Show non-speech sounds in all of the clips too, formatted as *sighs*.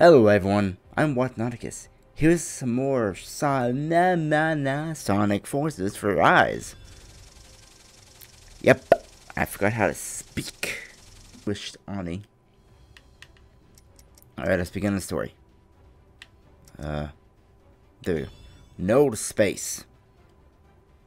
Hello everyone, I'm Whatnoticus. Here's some more so na na Sonic Forces for Eyes. Yep, I forgot how to speak. Wished Onny. Alright, let's begin the story. Uh, there we go. Null space.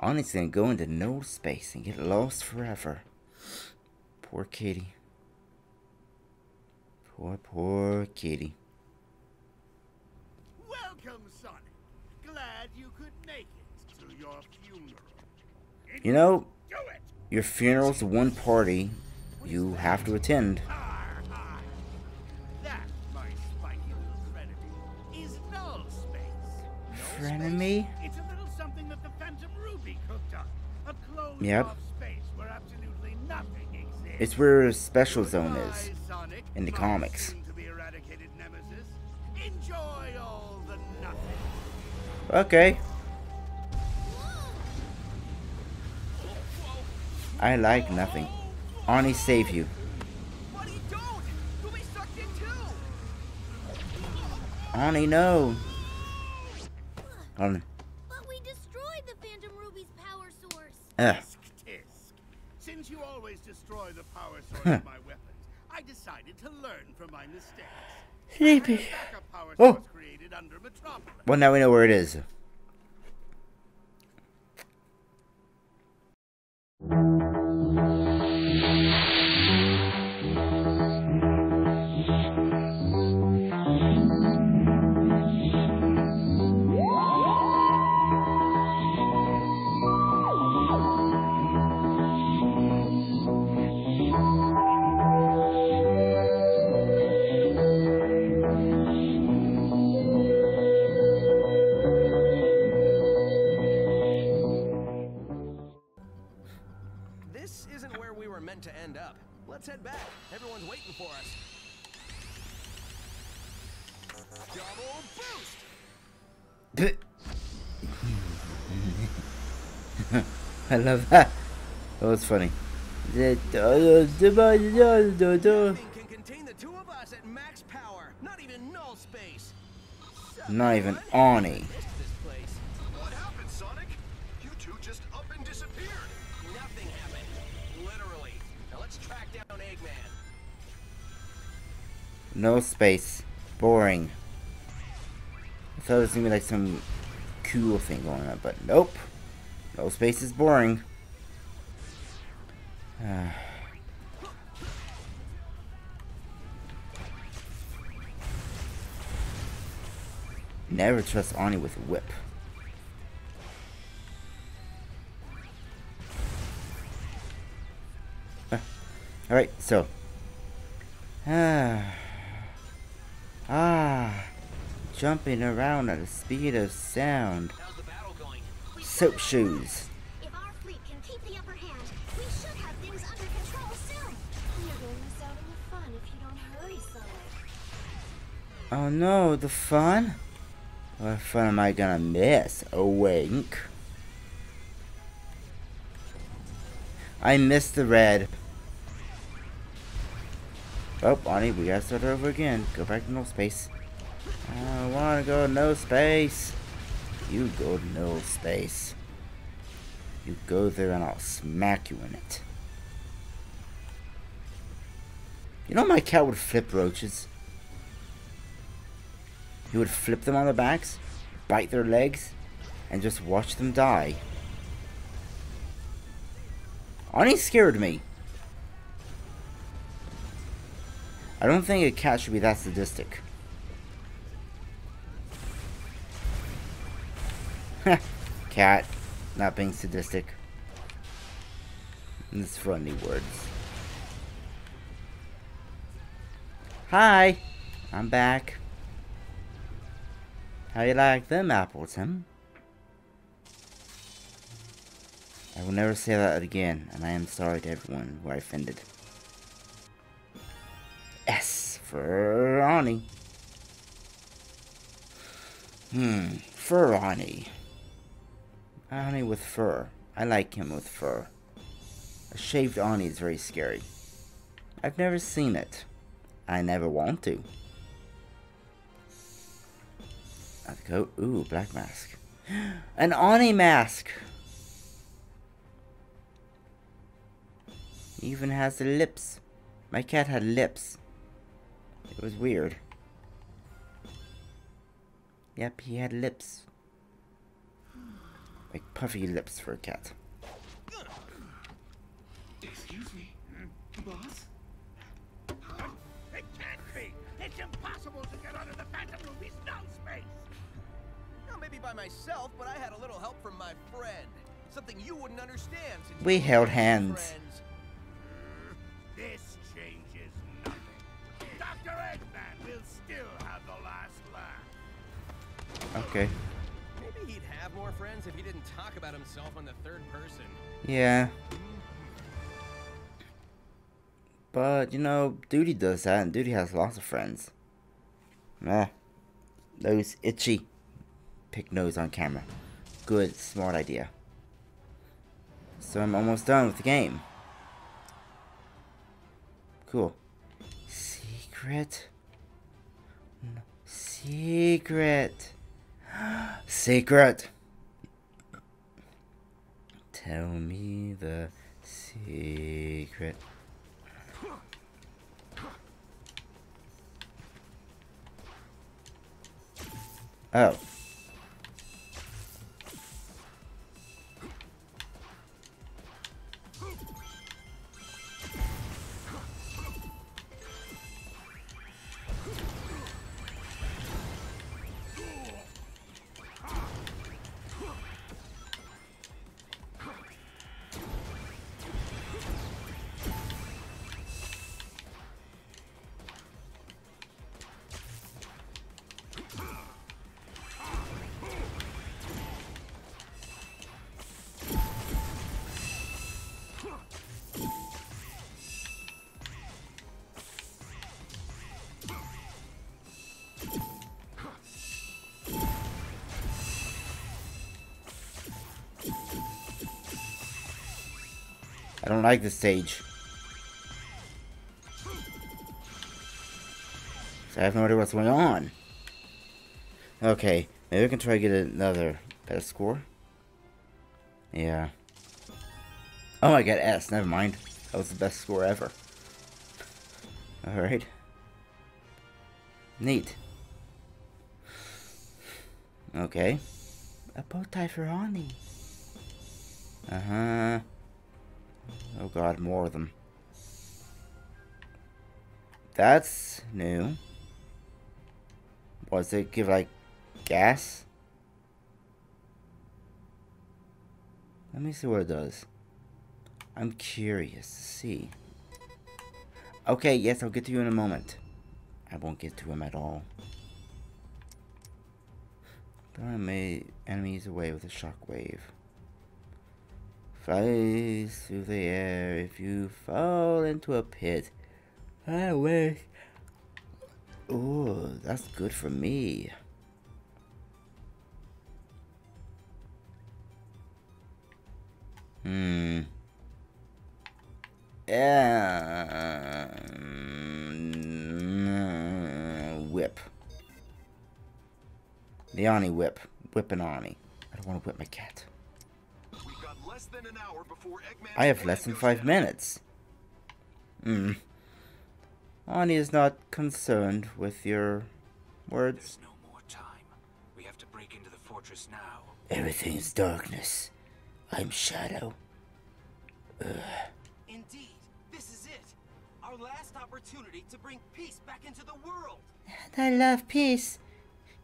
Onny's gonna go into null space and get lost forever. Poor kitty. Poor, poor kitty. Welcome, Sonic. Glad you could make it to your funeral. You know, your funeral's the one party you have to attend. Har, har. That, my spiky little frenemy, is null space. Null Frenemy? space? It's a little something that the Phantom Ruby cooked up. A closed Yep. off space where absolutely nothing exists. It's where a special zone is. In the comics. soon-to-be-eradicated nemesis. Enjoy all the nothing. Okay. I like nothing. Onny save you. Buddy, don't! You'll be sucked in too! Onny, no. On. But we destroyed the Phantom Ruby's power source. Ugh. Tisk, tisk. Since you always destroy the power source of my weapons, I decided to learn from my mistakes. Sleepy. Oh. created under Well, now we know where it is. Thank you. Let's head back. Everyone's waiting for us. Double boost! *laughs* I love that. That was funny. Uh, uh, Nothing can contain the two of us at max power. Not even null space. Not even bud. Onny. Missed this place. What happened, Sonic? You two just up and disappeared. Nothing happened. Literally. Now let's track down Eggman. Null space. Boring. I thought it was gonna be like some cool thing going on, but nope. Null space is boring. *sighs* Never trust Onny with a whip. Alright, so. Ah. *sighs* Ah. Jumping around at the speed of sound. How's the battle going? We Soap should shoes. If our fleet can keep the upper hand, we should have things under control soon. You're going to miss out on the fun if you don't hurry, Sonic. Oh no, the fun? What fun am I gonna miss? A wink. I missed the red. Oh, Bonnie, we gotta start over again. Go back to null space. I wanna go null space. You go to null space. You go there and I'll smack you in it. You know my cat would flip roaches? He would flip them on their backs, bite their legs, and just watch them die. Onny scared me. I don't think a cat should be that sadistic. *laughs* cat, not being sadistic. It's funny words. Hi, I'm back. How you like them apples, huh? I will never say that again, and I am sorry to everyone who I offended. S for Onny. Hmm, fur Onny. Onny with fur. I like him with fur. A shaved Onny is very scary. I've never seen it. I never want to. Let's go. Ooh, black mask. *gasps* An Oni mask! Even has the lips. My cat had lips. It was weird. Yep, he had lips. Like puffy lips for a cat. Excuse me, boss? It can't be! It's impossible to get out of the Phantom Ruby's null space! Well, maybe by myself, but I had a little help from my friend. Something you wouldn't understand since We held my hands. Okay. Maybe he'd have more friends if he didn't talk about himself on the third person. Yeah. But, you know, Duty does that, and Duty has lots of friends. Meh. Those itchy. Pick nose on camera. Good, smart idea. So I'm almost done with the game. Cool. Secret? No. Secret. Secret. Tell me the secret. Oh. Don't like this stage. So I have no idea what's going on. Okay, maybe we can try to get another better score. Yeah. Oh, I got S. Never mind. That was the best score ever. Alright. Neat. Okay. A bow tie for Onny. Uh-huh. Oh god, more of them. That's new. Was it give like gas? Let me see what it does. I'm curious to see. Okay, yes, I'll get to you in a moment. I won't get to him at all. My enemies away with a shockwave. Flies through the air if you fall into a pit. I wish. Ooh, that's good for me. Hmm. Yeah. Whip. The Onny whip. Whip and Onny. I don't want to whip my cat. I have less than five down. minutes. Hmm. Onny is not concerned with your words. There's no more time. We have to break into the fortress now. Everything's darkness. I'm Shadow. Indeed, this is it. Our last opportunity to bring peace back into the world. I love peace.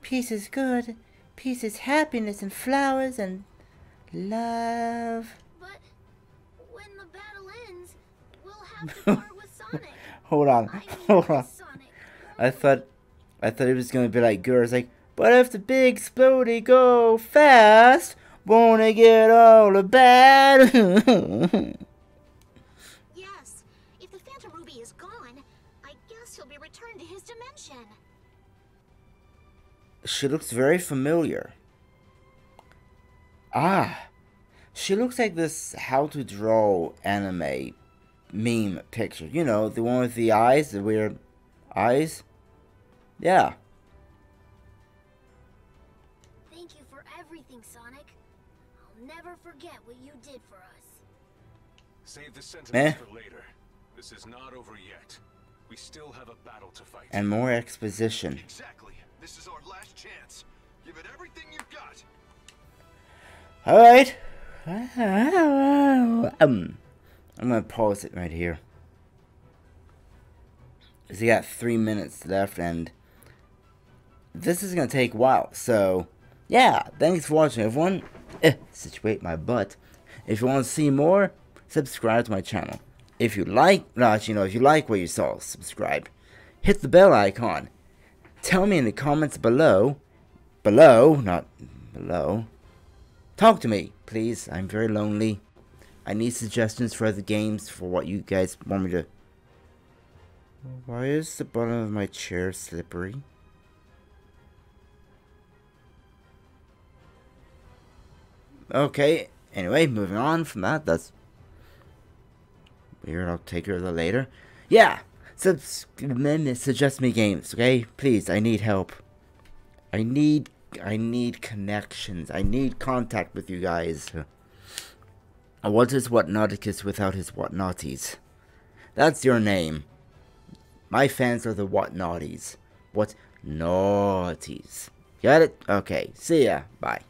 Peace is good. Peace is happiness and flowers and love. But when the battle ends, we'll have to *laughs* part with Sonic. Hold on. *laughs* Hold on. Sonic. I thought I thought it was gonna be like girls like, but if the big splody go fast, won't it get all bad? *laughs* Yes, if the Phantom Ruby is gone, I guess he'll be returned to his dimension. she looks very familiar. Ah, she looks like this how to draw anime meme picture. You know, the one with the eyes, the weird eyes. Yeah. Thank you for everything, Sonic. I'll never forget what you did for us. Save the Eh? for later. This is not over yet. We still have a battle to fight. And more exposition. exactly. This is our last chance. Give it everything you've got. Alright. Um, I'm gonna pause it right here. Cause you got three minutes left and this is gonna take a while. So, yeah, thanks for watching everyone. Eh, situate my butt. If you want to see more, subscribe to my channel. If you like, not you know, if you like what you saw, subscribe. Hit the bell icon. Tell me in the comments below, below, not below, Talk to me, please. I'm very lonely. I need suggestions for other games for what you guys want me to. Why is the bottom of my chair slippery? Okay, anyway, moving on from that. That's weird. I'll take care of that later. Yeah, subs- suggest me games, okay? Please, I need help. I need I need connections. I need contact with you guys. What is Whatnoticus without his Whatnaughties? That's your name. My fans are the Whatnaughties. What naughties? Got it? Okay. See ya. Bye.